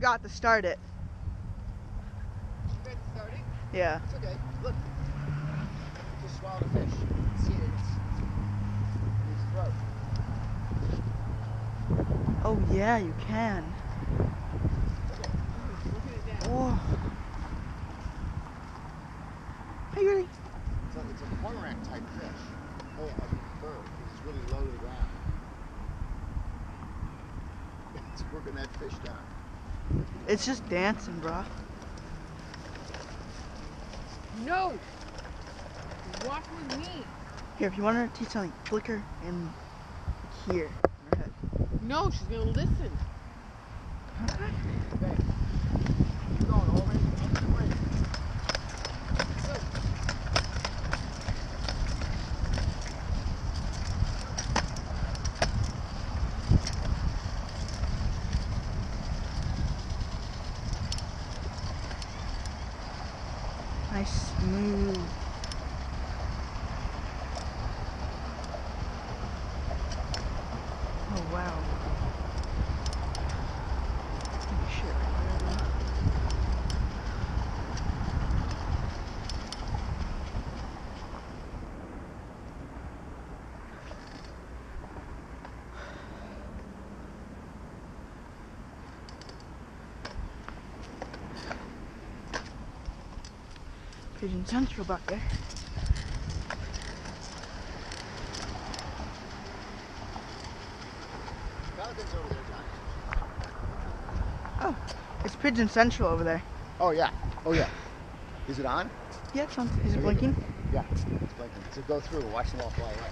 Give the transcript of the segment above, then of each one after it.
forgot to start it. You start it? Yeah. It's okay. Look. Just swallowed a fish. See it? It's throat. Oh yeah, you can. Look at it down. Oh. Hey, really? It's a, it's a cormorant type fish. Oh, yeah, like a bird. It's really low to the ground. It's working that fish down. It's just dancing, bro. No! Walk with me. Here, if you want her to teach something, flick her in here. in. No, she's gonna listen. Okay. Okay. Keep going all the way up the way. So, Nice smooth. Oh wow. Holy shit, right there, bro. Pigeon Central back there. Pelican's over there, John. Oh, it's Pigeon Central over there. Oh, yeah. Oh, yeah. Is it on? Yeah, it's on. Is it blinking? Yeah, it's blinking. So go through. Watch them all fly away.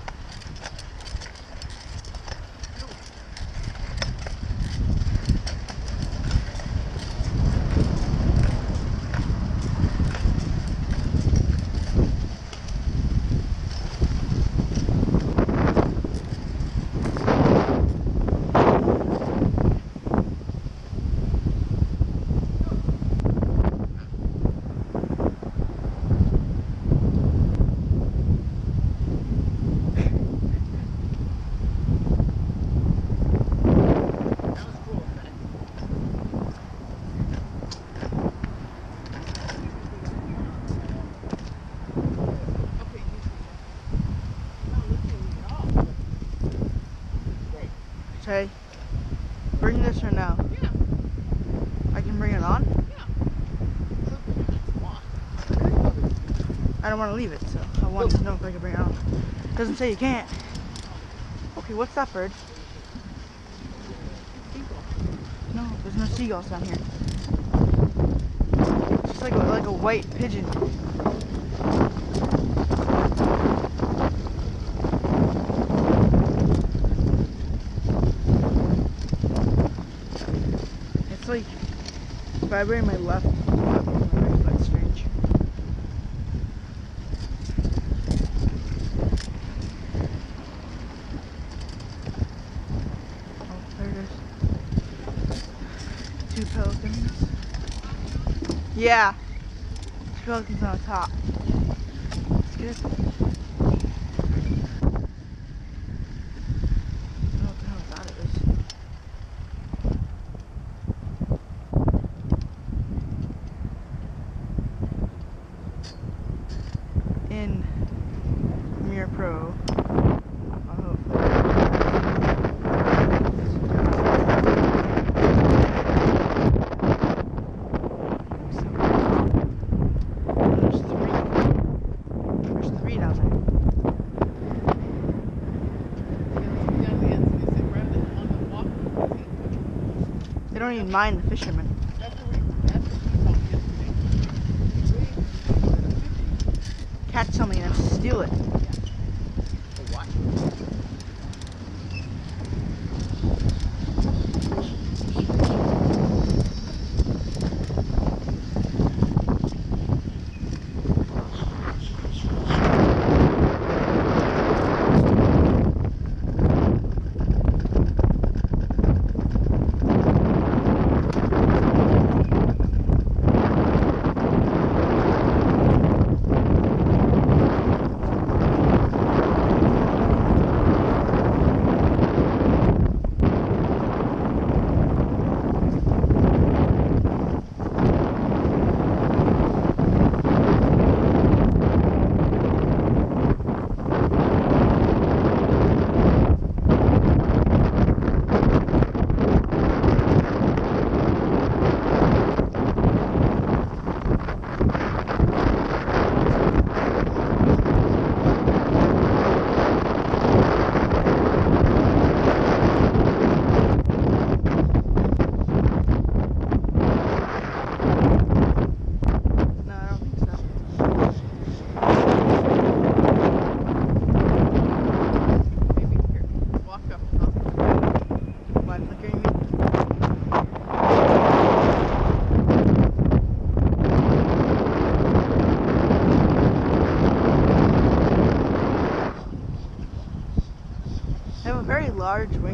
That was cool. Okay. Okay, you She's not listening to me at all. Great. Say, bring this or no? Yeah, I can bring it on? yeah. I don't want to leave it, so I want to know if I can bring it on. Doesn't say you can't. Okay, what's that bird? No, there's no seagulls down here. It's just like a, like a white pigeon. It's like vibrating my left. That's strange. Oh, there it is. Two pelicans. Yeah. Two pelicans on top. It's good. I don't know what the hell that is. In Premiere Pro. I'll hopefully There's three. There's three down Down the end, so they sit right on the walk. there. They don't even mind the fishermen. Catch something and steal it. Hey, watch.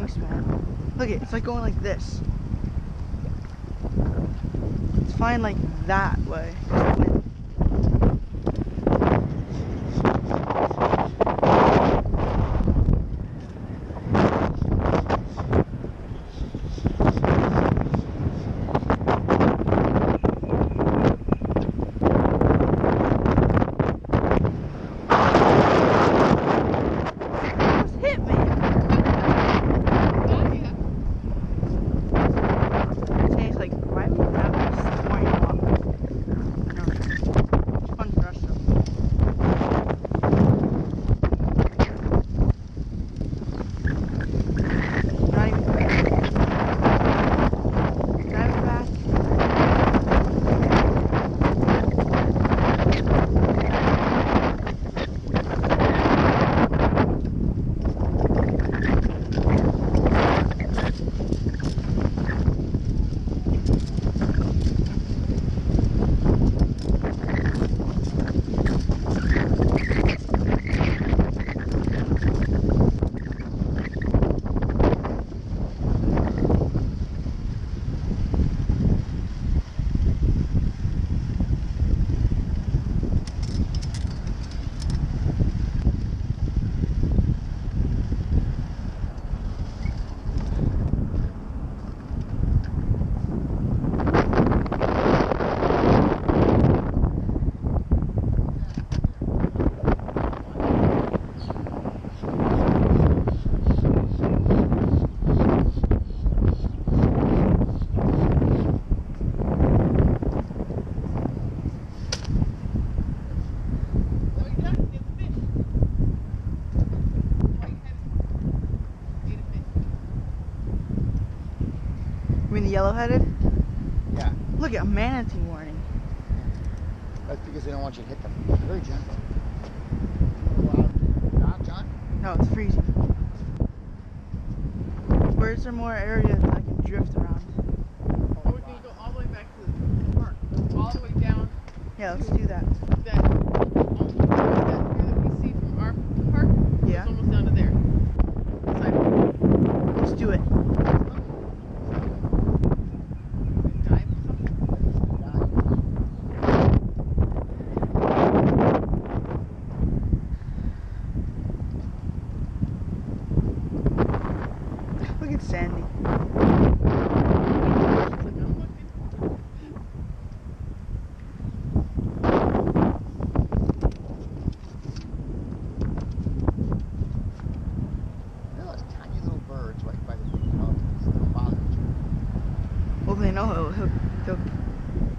It's Look it, it's like going like this. It's fine like that way. Yellow-headed? Yeah. Look at a manatee warning. That's because they don't want you to hit them. They're very gentle. Wow. John? No, it's freezing. Where's there more area that I can drift around? Or we can go all the way back to the park. All the way down Yeah, let's do that. that, almost that view that we see from our park. Yeah. It's almost down to there. Sidewalk. Let's do it. Dive or something. Look at Sandy. It's like, I'm looking. There are those tiny little birds right by the big mountains. They'll bother you. Well, they know he'll, he'll, they'll,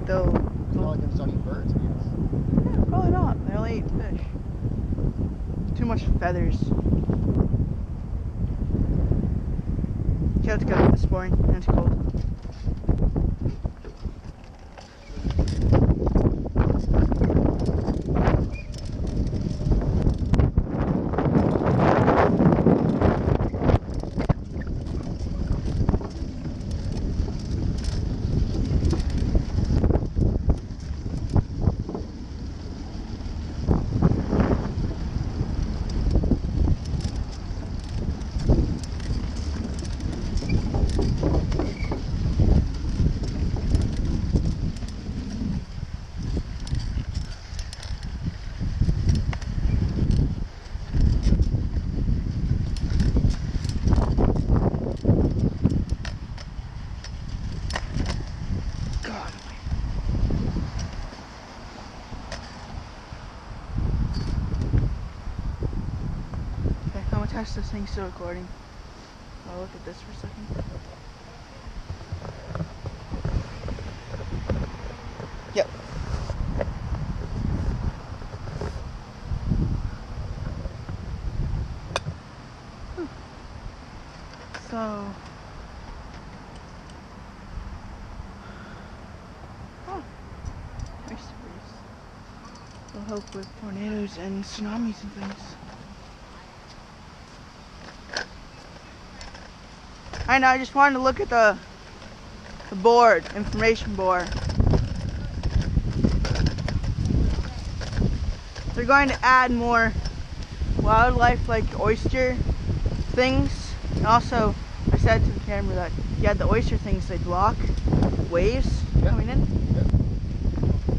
they'll, It's not like them sunny birds, I guess. yeah, probably not. They only eat fish. Too much feathers. You have to go this morning, and it's cold. God. Okay, I'm gonna test this thing still recording. I'll look at this for a second. Yep. Hmm. So. Oh, nice breeze. Will help with tornadoes and tsunamis and things. I know, I just wanted to look at the the board, information board. They're going to add more wildlife like oyster things. And also, I said to the camera that he had the oyster things they block waves Yeah. coming in.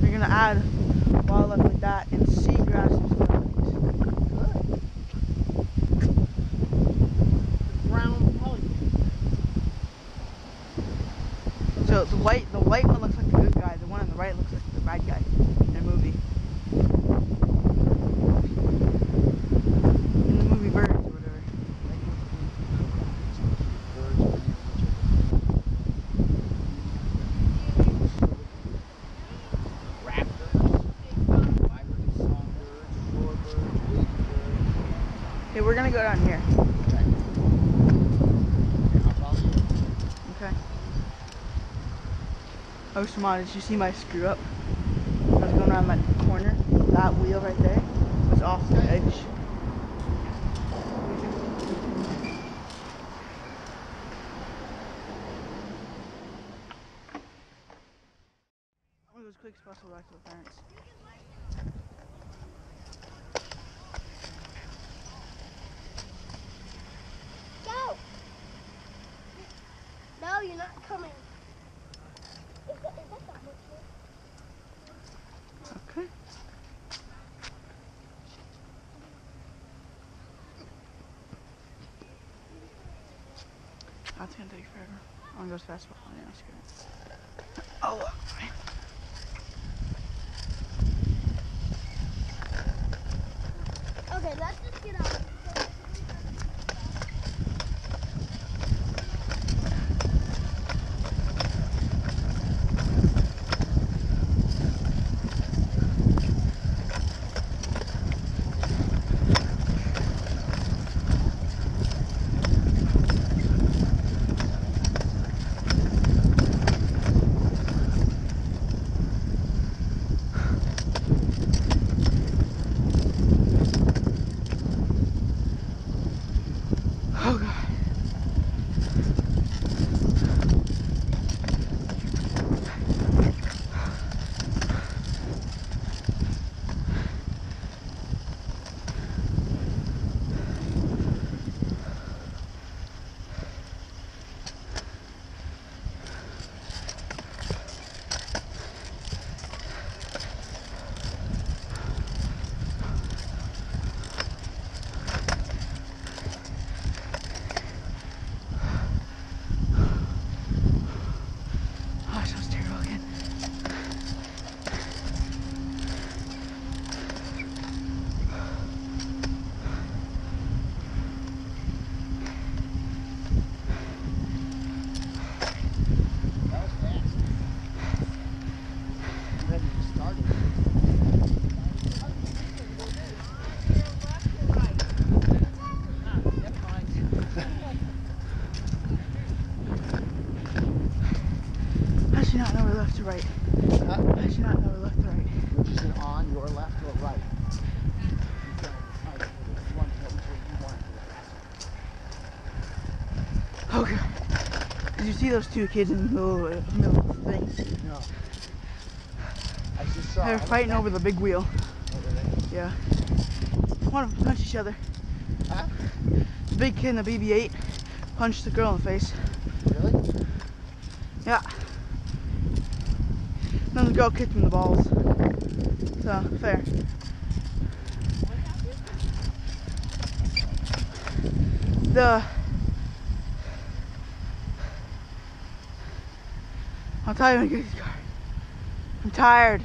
We're gonna add wildlife like that and seagrass and stuff. Good. Brown pelican. So the white the white one looks like the good guy. The one on the right looks like the bad guy in the movie. In the movie Birds or whatever. Raptors, songbirds, shorebirds. Okay, we're gonna go down here. Okay. I'll follow you. Okay. Oh, Shimon, did you see my screw up? I was going around that corner. That wheel right there was off the edge. Gonna go as quick as possible back to the parents. Go! No, you're not coming. Is that, is that that much more? Okay. That's gonna take forever. I'm gonna go as fast as. Yeah, screw it. Oh, see those two kids in the middle of the, middle of the thing? No. I just saw. They were fighting over the big wheel. Over. Yeah. One of them punched each other. Huh? The big kid in the BB-8 punched the girl in the face. Really? Yeah. Then the girl kicked him in the balls. So, fair. The I'll tell you when I get this car. I'm tired.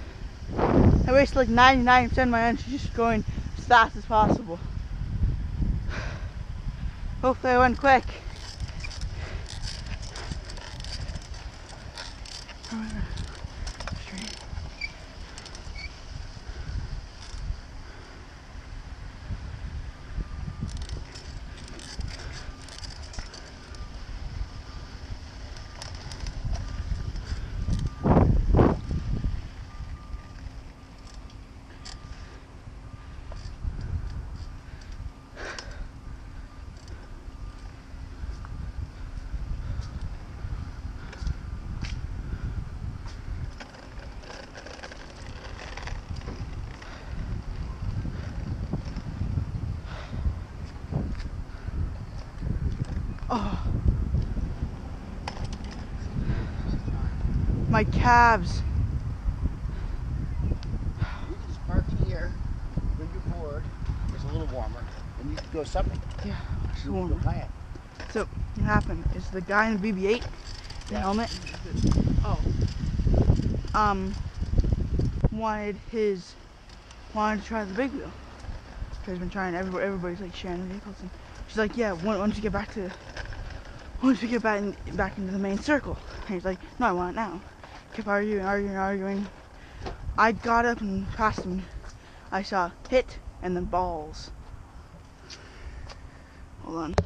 I wasted like 99% of my energy just going as fast as possible. Hopefully I went quick. Straight. Calves. You can just park in here, bring your board. It's a little warmer, and you can go something. Yeah, it's warmer. Kayak. What happened is the guy in the BB-8, the Yeah. helmet, Oh, um, wanted his, wanted to try the big wheel. He's been trying, everybody, everybody's like sharing the vehicles. And she's like, yeah, once once you get back to, once we get back, in, back into the main circle. And he's like, no, I want it now. Kept arguing, arguing, arguing. I got up and passed him. I saw hit and then balls. Hold on.